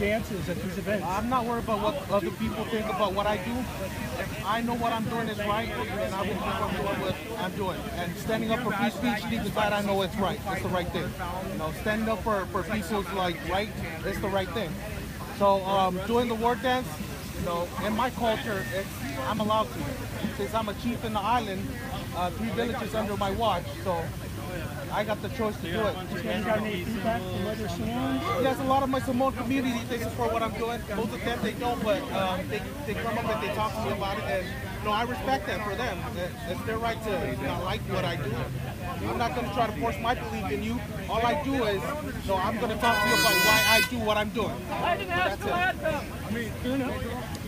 dances at these events? I'm not worried about what other people think about what I do. I know what I'm doing is right, and I will doing what I'm doing. And standing up for free speech, inside, I know it's right. It's the right thing. You know, standing up for, for people's like right, it's the right thing. So um, doing the war dance, you know, in my culture, I'm allowed to. Since I'm a chief in the island, uh, three villages under my watch, so I got the choice to do it. You got any feedback from other Samoans? Yes, a lot of my Samoan community, they support what I'm doing. Most of them, they don't, but um, they, they come up and they talk to me about it. And, you know, I respect that for them. It's their right to not like what I do. I'm not going to try to force my belief in you. All I do is, you know, I'm going to talk to you about why I do what I'm doing. I didn't ask to add mean, fair enough.